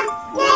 Yeah.